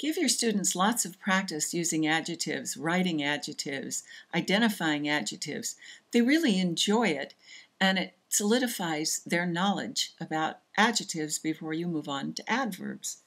Give your students lots of practice using adjectives, writing adjectives, identifying adjectives. They really enjoy it, and it solidifies their knowledge about adjectives before you move on to adverbs.